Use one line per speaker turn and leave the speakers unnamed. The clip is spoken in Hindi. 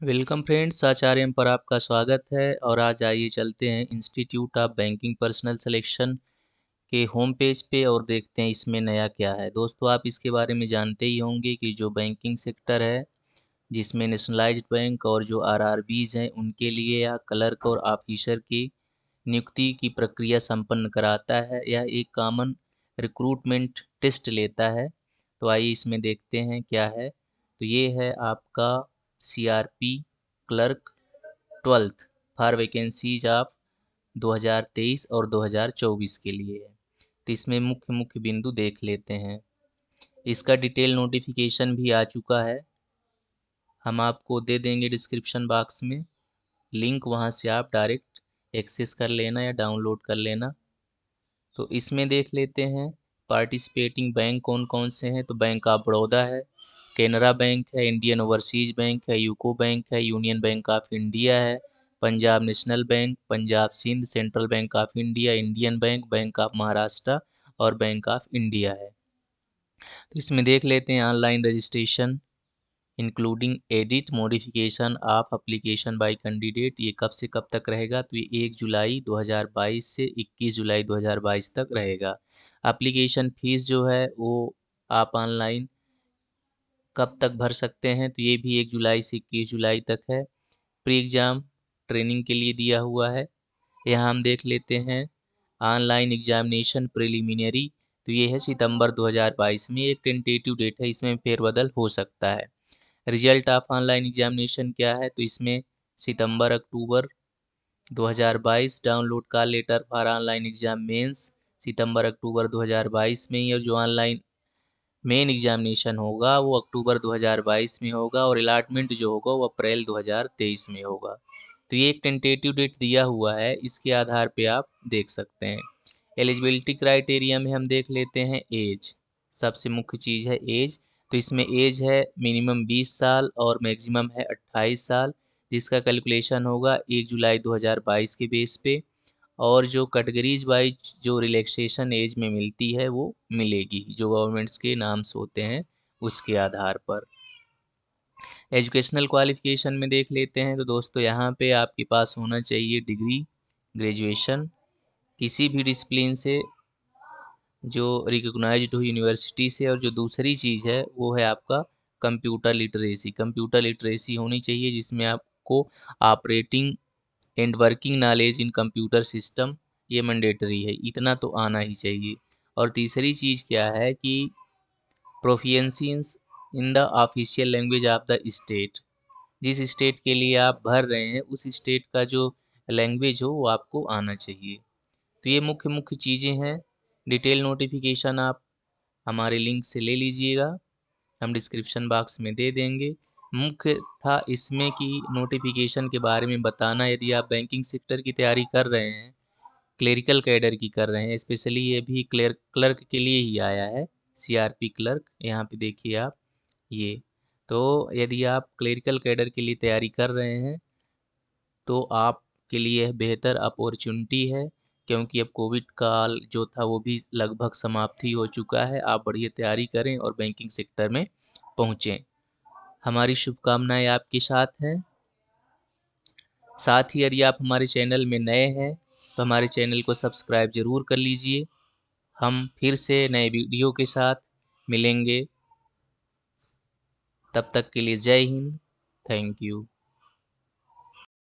वेलकम फ्रेंड्स, आचार्य पर आपका स्वागत है और आज आइए चलते हैं institute of banking personnel selection home home page पे और देखते हैं इसमें नया क्या है। दोस्तों, आप इसके बारे में जानते ही होंगे कि जो बैंकिंग सेक्टर है, जिसमें नेशनलाइज्ड बैंक और जो आर हैं, उनके लिए या क्लर्क और ऑफिसर की नियुक्ति की प्रक्रिया संपन्न कराता है यह एक कॉमन रिक्रूटमेंट टेस्ट लेता है। तो आइए इसमें देखते हैं क्या है। तो ये है आपका C R P clerk, twelfth. For vacancies of 2023 और 2024 के लिए है। तो इसमें मुख्य मुख्य बिंदु देख लेते हैं। इसका डिटेल नोटिफिकेशन भी आ चुका है। हम आपको दे देंगे डिस्क्रिप्शन बॉक्स में। लिंक वहाँ से आप डायरेक्ट एक्सेस कर लेना या डाउनलोड कर लेना। तो इसमें देख लेते हैं। पार्टिसिपेटिंग बैंक कौन कौन से हैं? तो बैंक ऑफ़ बड़ौदा है, केनरा बैंक है, इंडियन ओवरसीज बैंक है, यूको बैंक है, यूनियन बैंक ऑफ़ इंडिया है, Punjab National Bank, Punjab Sindh, Central Bank of India, Indian Bank Bank of Maharashtra और बैंक ऑफ़ इंडिया है। तो इसमें देख लेते हैं online registration. Including edit modification of application by candidate ये कब से कब तक रहेगा? तो ये एक जुलाई 2022 से 21 जुलाई 2022 तक रहेगा। एप्लीकेशन फ़ीस जो है, वो आप ऑनलाइन कब तक भर सकते हैं? तो ये भी एक जुलाई से इक्कीस जुलाई तक है। प्री एग्ज़ाम ट्रेनिंग के लिए दिया हुआ है। यहाँ हम देख लेते हैं। ऑनलाइन एग्जामिनेशन प्रिलिमिनरी तो ये है सितंबर 2022 में। एक टेंटेटिव डेट है, इसमें फेरबदल हो सकता है। रिज़ल्ट ऑफ़ ऑनलाइन एग्जामिनेशन क्या है? तो इसमें सितंबर, अक्टूबर 2022 डाउनलोड का letter for online exam mains. सितंबर, अक्टूबर 2022 में ही और जो ऑनलाइन मेन एग्जामिनेशन होगा, वो अक्टूबर 2022 में होगा और अलाटमेंट जो होगा वो अप्रैल 2023 में होगा। तो ये एक टेंटेटिव डेट दिया हुआ है, इसके आधार पे आप देख सकते हैं। एलिजिबिलिटी क्राइटेरिया में हम देख लेते हैं एज सबसे मुख्य चीज़ है एज तो इसमें एज है मिनिमम 20 साल और मैक्सिमम है 28 साल, जिसका कैलकुलेशन होगा 1 जुलाई 2022 के बेस पे, और जो कैटेगरीज वाइज जो रिलैक्सेशन एज में मिलती है वो मिलेगी, जो गवर्नमेंट्स के नाम्स होते हैं उसके आधार पर। एजुकेशनल क्वालिफिकेशन में देख लेते हैं तो दोस्तों यहाँ पे आपके पास होना चाहिए डिग्री ग्रेजुएशन किसी भी डिसिप्लिन से जो रिकोगनाइज हो यूनिवर्सिटी से और जो दूसरी चीज़ है, वो है आपका कंप्यूटर लिटरेसी कंप्यूटर लिटरेसी होनी चाहिए जिसमें आपको operating and working knowledge in computer system ये मैंडेटरी है। इतना तो आना ही चाहिए। और तीसरी चीज़ क्या है कि proficiencies in the official language of the state जिस स्टेट के लिए आप भर रहे हैं, उस स्टेट का जो लैंग्वेज हो, वो आपको आना चाहिए। तो ये मुख्य मुख्य चीज़ें हैं। डिटेल नोटिफिकेशन आप हमारे लिंक से ले लीजिएगा। हम डिस्क्रिप्शन बॉक्स में दे देंगे। मुख्य था इसमें कि नोटिफिकेशन के बारे में बताना, यदि आप बैंकिंग सेक्टर की तैयारी कर रहे हैं, क्लेरिकल कैडर की कर रहे हैं, स्पेशली ये भी क्लेर, क्लर्क के लिए ही आया है, सीआरपी क्लर्क, यहाँ पे देखिए आप ये। तो यदि आप क्लेरिकल कैडर के लिए तैयारी कर रहे हैं तो आपके लिए बेहतर अपॉर्चुनिटी है। क्योंकि अब कोविड काल जो था वो भी लगभग समाप्ति हो चुका है। आप बढ़िया तैयारी करें और बैंकिंग सेक्टर में पहुँचें। हमारी शुभकामनाएँ आपके साथ हैं। साथ ही यदि आप हमारे चैनल में नए हैं तो हमारे चैनल को सब्सक्राइब ज़रूर कर लीजिए। हम फिर से नए वीडियो के साथ मिलेंगे। तब तक के लिए जय हिंद। Thank you.